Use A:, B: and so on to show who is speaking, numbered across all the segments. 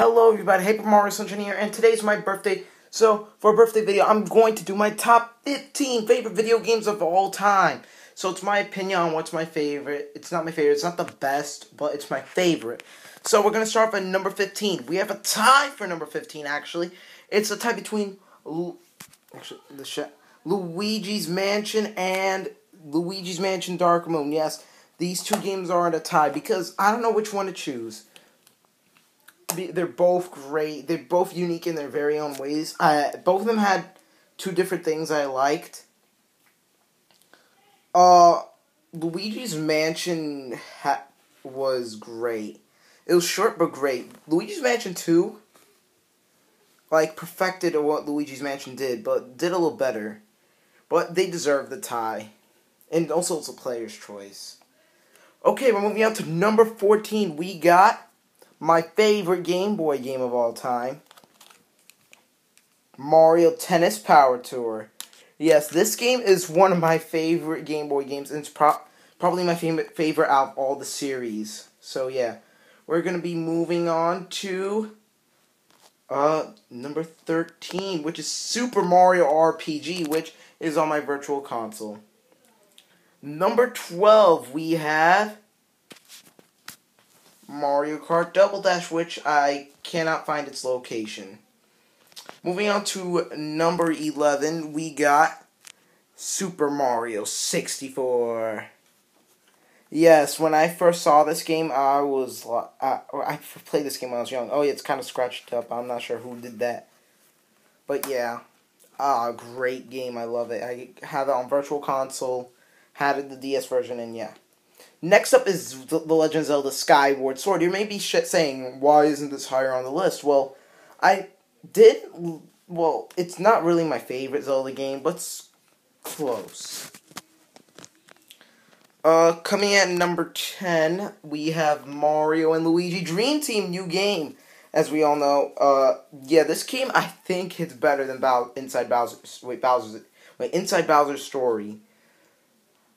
A: Hello everybody, Hyper Mario Sunshine here, and today's my birthday. So, for a birthday video, I'm going to do my top 15 favorite video games of all time. So, it's my opinion on what's my favorite. It's not my favorite, it's not the best, but it's my favorite. So, we're going to start off at number 15. We have a tie for number 15, actually. It's a tie between actually, the Luigi's Mansion and Luigi's Mansion Dark Moon. Yes, these two games are in a tie because I don't know which one to choose they're both great. They're both unique in their very own ways. Both of them had two different things I liked. Uh, Luigi's Mansion ha- was great. It was short but great. Luigi's Mansion Two, like perfected what Luigi's Mansion did, but did a little better. But they deserve the tie, and also it's a player's choice. Okay, we're moving on to number fourteen. We got my favorite Game Boy game of all time, Mario Tennis Power Tour. Yes, this game is one of my favorite Game Boy games, and it's pro- probably my favorite favorite out of all the series. So yeah, we're gonna be moving on to uh number thirteen, which is Super Mario RPG, which is on my Virtual Console. Number twelve, we have Mario Kart Double Dash, which I cannot find its location. Moving on to number 11, we got Super Mario 64. Yes, when I first saw this game, I was uh, I played this game when I was young. Oh, yeah, it's kind of scratched up. I'm not sure who did that, but yeah, ah, great game. I love it. I have it on Virtual Console, had it the DS version, and yeah. Next up is The Legend of Zelda Skyward Sword. You may be saying, why isn't this higher on the list? Well, I did. Well, it's not really my favorite Zelda game, but it's close. Uh, coming at number 10, we have Mario and Luigi Dream Team new game. As we all know, uh, yeah, this game I think it's better than Bow- Inside Bowser's. Wait, Bowser's. Wait, Inside Bowser's Story.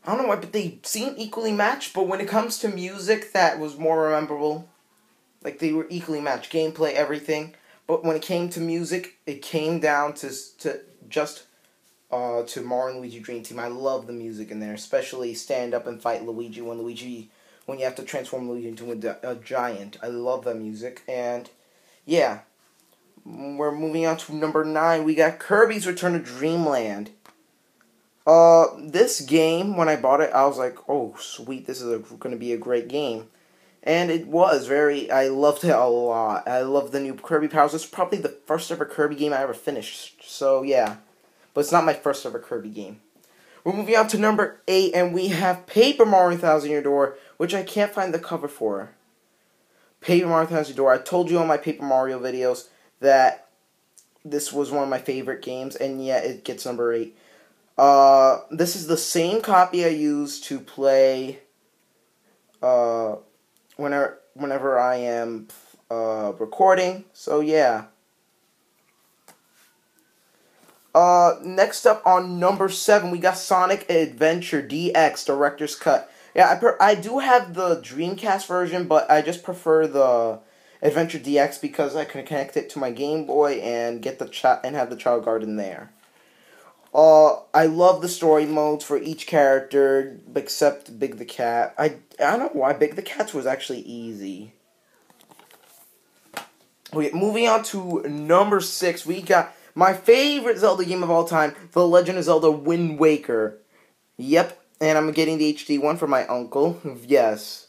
A: I don't know why, but they seem equally matched. But when it comes to music, that was more memorable. Like they were equally matched, gameplay, everything. But when it came to music, it came down to to just uh, to Mario and Luigi Dream Team. I love the music in there, especially stand up and fight Luigi when Luigi when you have to transform Luigi into a, a giant. I love that music, and yeah, we're moving on to number nine. We got Kirby's Return to Dreamland. Uh, this game, when I bought it, I was like, oh, sweet, this is going to be a great game. And it was very, I loved it a lot. I love the new Kirby Powers. It's probably the first ever Kirby game I ever finished. So, yeah. But it's not my first ever Kirby game. We're moving on to number 8, and we have Paper Mario Thousand Year Door, which I can't find the cover for. Paper Mario Thousand Year Door. I told you on my Paper Mario videos that this was one of my favorite games, and yet it gets number 8. Uh, this is the same copy I use to play uh, whenever whenever I am uh, recording. So yeah. Uh, next up on number seven, we got Sonic Adventure DX Director's Cut. Yeah, I I do have the Dreamcast version, but I just prefer the Adventure DX because I can connect it to my Game Boy and get the chat and have the Chao Garden there. Uh, I love the story modes for each character except Big the Cat. I I don't know why Big the Cat's was actually easy. Okay, moving on to number six, we got my favorite Zelda game of all time, The Legend of Zelda Wind Waker. Yep, and I'm getting the HD one for my uncle. Yes.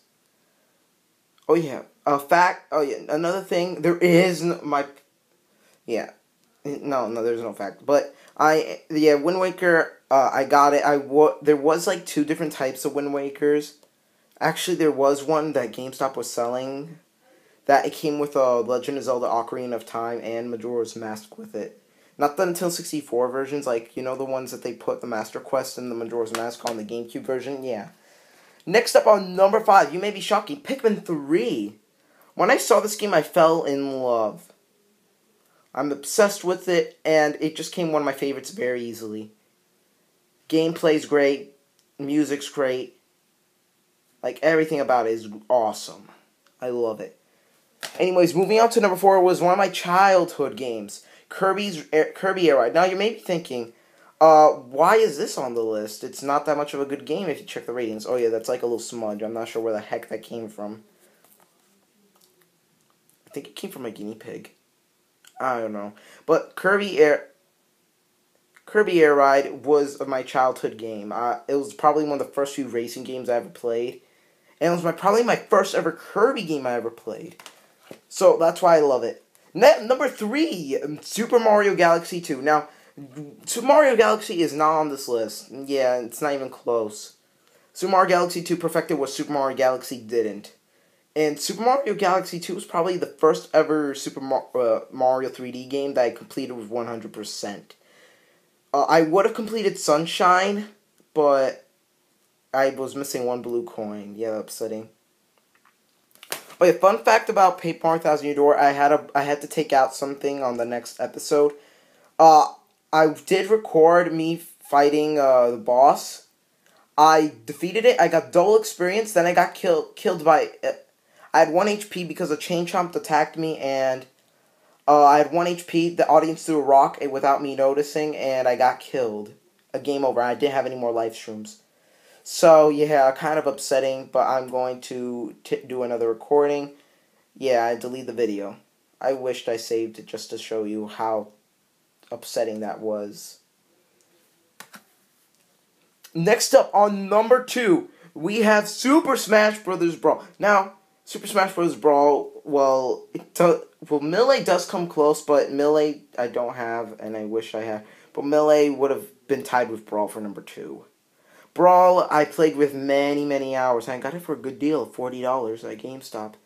A: Oh yeah, a fact. Oh yeah, another thing. There is my. Yeah, no, no, there's no fact, but I yeah, Wind Waker. Uh, I got it. I wa- there was like two different types of Wind Wakers. Actually, there was one that GameStop was selling. That it came with a Legend of Zelda: Ocarina of Time and Majora's Mask with it. Not the Nintendo 64 versions, like you know the ones that they put the Master Quest and the Majora's Mask on the GameCube version. Yeah. Next up on number five, you may be shocking, Pikmin 3. When I saw this game, I fell in love. I'm obsessed with it, and it just came one of my favorites very easily. Gameplay's great, music's great, like everything about it is awesome. I love it. Anyways, moving on to number four was one of my childhood games, Kirby's Kirby Air Ride. Now you may be thinking, uh, why is this on the list? It's not that much of a good game if you check the ratings. Oh yeah, that's like a little smudge. I'm not sure where the heck that came from. I think it came from a guinea pig. I don't know. But Kirby Air Kirby Air Ride was my childhood game. Uh, it was probably one of the first few racing games I ever played. And it was my probably my first ever Kirby game I ever played. So that's why I love it. Net, number three, Super Mario Galaxy 2. Now, Super Mario Galaxy is not on this list. Yeah, it's not even close. Super Mario Galaxy 2 perfected what Super Mario Galaxy didn't. And Super Mario Galaxy 2 was probably the first ever Super Mar- uh, Mario 3D game that I completed with 100%. Uh, I would have completed Sunshine, but I was missing one blue coin. Yeah, upsetting. Oh yeah, fun fact about Paper Mario Thousand Year Door, I had a I had to take out something on the next episode. Uh I did record me fighting uh the boss. I defeated it. I got double experience. Then I got killed killed by. I had one HP because a chain chomp attacked me, and uh, I had one HP. The audience threw a rock without me noticing, and I got killed. A game over. I didn't have any more life shrooms. So yeah, kind of upsetting, but I'm going to do another recording. Yeah, I delete the video. I wished I saved it just to show you how upsetting that was. Next up on number two, we have Super Smash Brothers Brawl. Now, Super Smash Bros. Brawl, well, it do, well, Melee does come close, but Melee I don't have, and I wish I had. But Melee would have been tied with Brawl for number two. Brawl, I played with many, many hours. I got it for a good deal, $40 at GameStop.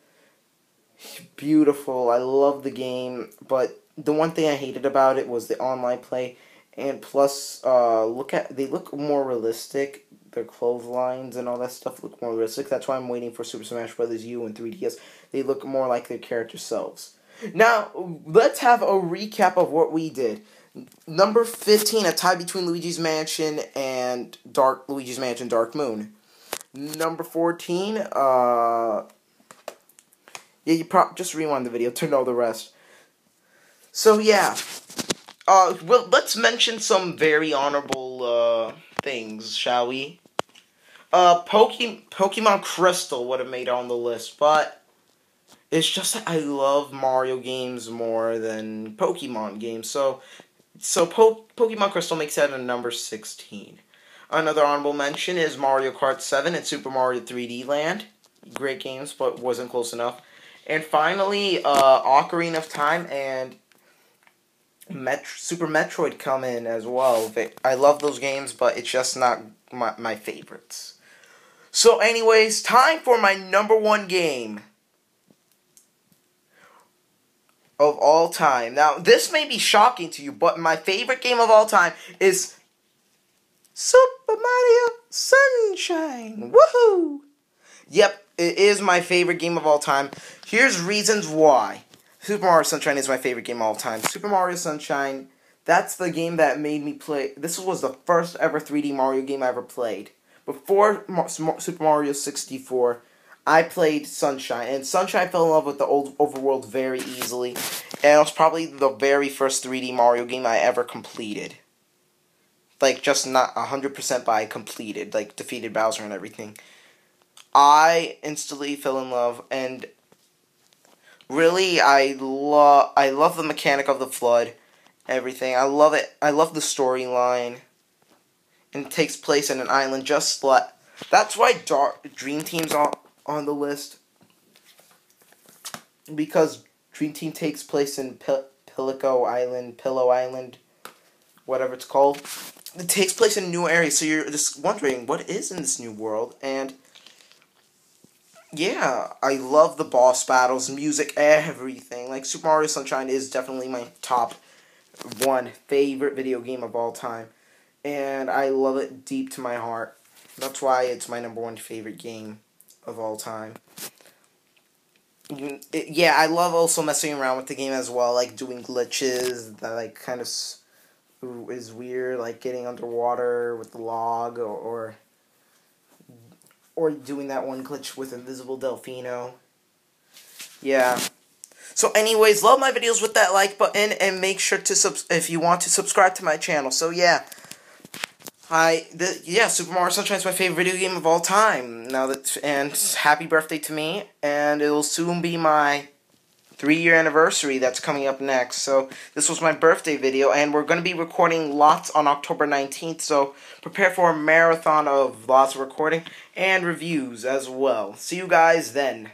A: Beautiful. I love the game, but the one thing I hated about it was the online play. And plus, uh, look at they look more realistic. Their clotheslines and all that stuff look more realistic. That's why I'm waiting for Super Smash Bros. U and 3DS. They look more like their character selves. Now, let's have a recap of what we did. Number 15, a tie between Luigi's Mansion and Dark Luigi's Mansion Dark Moon. Number 14, uh Yeah, you pro just rewind the video to know the rest. So yeah. Uh well let's mention some very honorable uh things, shall we? Uh Poke- Pokemon Crystal would have made it on the list, but it's just that I love Mario games more than Pokemon games. So so po- Pokemon Crystal makes that a number 16. Another honorable mention is Mario Kart 7 and Super Mario 3D Land. Great games, but wasn't close enough. And finally, uh, Ocarina of Time and Met- Super Metroid come in as well. I love those games, but it's just not my, my favorites. So, anyways, time for my number one game of all time. Now, this may be shocking to you, but my favorite game of all time is Super Mario Sunshine. Woohoo! Yep, it is my favorite game of all time. Here's reasons why. Super Mario Sunshine is my favorite game of all time. Super Mario Sunshine, that's the game that made me play. This was the first ever 3D Mario game I ever played. Before Super Mario 64, I played Sunshine, and Sunshine fell in love with the old overworld very easily, and it was probably the very first 3D Mario game I ever completed. Like, just not 100% by completed, like, defeated Bowser and everything. I instantly fell in love, and really, I love I love the mechanic of the FLUDD, everything. I love it. I love the storyline. And takes place in an island just like... That's why Dark Dream Team's on on the list because Dream Team takes place in Pil- Pilico Island, Pillow Island, whatever it's called. It takes place in a new area, so you're just wondering what is in this new world. And yeah, I love the boss battles, music, everything. Like Super Mario Sunshine is definitely my top one favorite video game of all time, and I love it deep to my heart. That's why it's my number one favorite game of all time. Yeah, I love also messing around with the game as well, like doing glitches that like kind of is weird, like getting underwater with the log or, or or doing that one glitch with Invisible Delfino. Yeah, So, anyways, love my videos with that like button, and make sure to sub if you want to subscribe to my channel. So yeah, I the yeah Super Mario Sunshine is my favorite video game of all time. Now that and happy birthday to me, and it'll soon be my three year anniversary that's coming up next. So this was my birthday video, and we're going to be recording lots on October 19th. So prepare for a marathon of lots of recording and reviews as well. See you guys then.